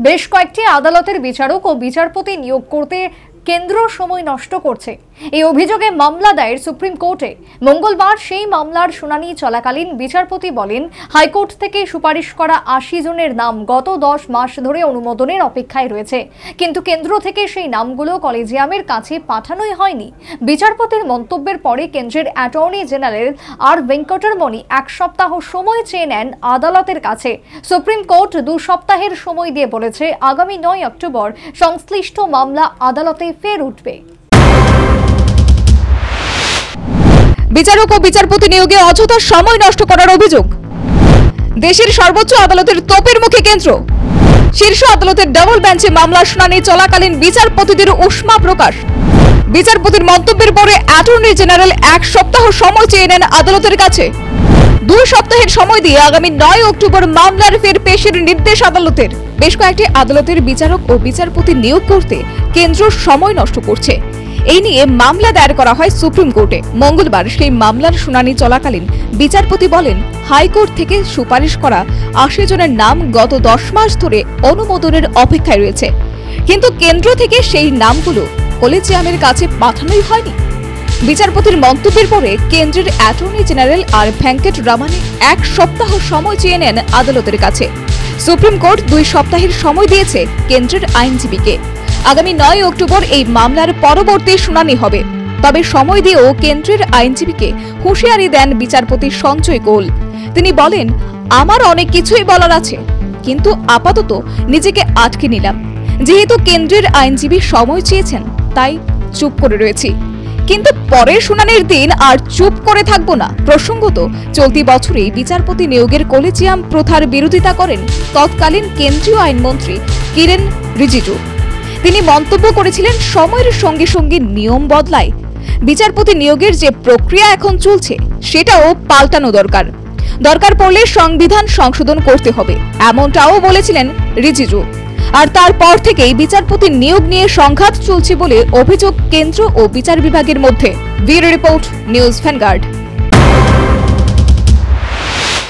বেশ কয়েকটি আদালতের বিচারক ও বিচারপতি নিয়োগ করতে কেন্দ্র সময় নষ্ট করছে। এই অভিযোগে মামলা দায়ের সুপ্রিম কোর্টে। মঙ্গলবার সেই মামলার শুনানি চলাকালীন বিচারপতি বলেন, হাইকোর্ট থেকে সুপারিশ করা আশি জনের নাম গত দশ মাস ধরে অনুমোদনের অপেক্ষায় রয়েছে। কিন্তু কেন্দ্র থেকে সেই নামগুলো কলেজিয়ামের কাছে পাঠানোই হয়নি। বিচারপতির মন্তব্যের পরে কেন্দ্রের অ্যাটর্নি জেনারেল আর ভেঙ্কটরমণি এক সপ্তাহ সময় চেয়ে নেন আদালতের কাছে। সুপ্রিম কোর্ট দু সপ্তাহের সময় দিয়ে বলেছে, আগামী নয় অক্টোবর সংশ্লিষ্ট মামলা আদালতে ফের উঠবে। বিচারক ও বিচারপতি নিয়োগে অযথা সময় নষ্ট করার অভিযোগ। দেশের সর্বোচ্চ আদালতের তোপের মুখে কেন্দ্র। শীর্ষ আদালতের ডাবল বেঞ্চে মামলা শুনানি চলাকালীন বিচারপতিদের উষ্মা প্রকাশ। বিচারপতির মন্তব্যের পরে অ্যাটর্নি জেনারেল এক সপ্তাহ সময় চেয়ে নেন আদালতের কাছে। দুই সপ্তাহের সময় দিয়ে আগামী নয় অক্টোবর মামলার ফের পেশের নির্দেশ আদালতের। বেশ কয়েকটি আদালতের বিচারক ও বিচারপতি নিয়োগ করতে কেন্দ্র সময় নষ্ট করছে। এই নিয়ে মামলা দায়ের করা হয় সুপ্রিম কোর্টে। মঙ্গলবার সেই মামলার শুনানি চলাকালীন বিচারপতি বলেন, হাইকোর্ট থেকে সুপারিশ করা আশি জনের নাম গত দশ মাস ধরে অনুমোদনের অপেক্ষায় রয়েছে। কিন্তু কেন্দ্র থেকে সেই নামগুলো কলেজিয়ামের কাছে পাঠানোই হয়নি। বিচারপতির মন্তব্যের পরে কেন্দ্রের attorney general R Venkataramani এক সপ্তাহ সময় চেয়ে নেন আদালতের কাছে। সুপ্রিম কোর্ট দুই সপ্তাহের সময় দিয়েছে কেন্দ্রের আইনজীবীকে। আগামী নয় অক্টোবর এই মামলার পরবর্তী শুনানি হবে। তবে সময় দিয়েও কেন্দ্রের আইনজীবীকে হুঁশিয়ারি দেন বিচারপতি সঞ্জয় কোল তিনি বলেন, আমার অনেক কিছুই বলার আছে, কিন্তু আপাতত নিজেকে আটকে নিলাম। যেহেতু কেন্দ্রের আইনজীবী সময় চেয়েছেন, তাই চুপ করে রয়েছি। কিন্তু পরের শুনানির দিন আর চুপ করে থাকব না। প্রসঙ্গত, চলতি বছরেই বিচারপতি নিয়োগের কলেজিয়াম প্রথার বিরোধিতা করেন তৎকালীন কেন্দ্রীয় আইনমন্ত্রী কিরেন রিজিজু। তিনি মন্তব্য করেছিলেন, সময়ের সঙ্গে সঙ্গে নিয়ম বদলায়। বিচারপতি নিয়োগের যে প্রক্রিয়া এখন চলছে, সেটাও পাল্টানো দরকার। দরকার পড়লে সংবিধান সংশোধন করতে হবে, এমনটাও বলেছিলেন রিজিজু। আর তারপর থেকেই বিচারপতি নিয়োগ নিয়ে সংঘাত চলছে বলে অভিযোগ কেন্দ্র ও বিচার বিভাগের মধ্যে। Bureau report, news Vanguard.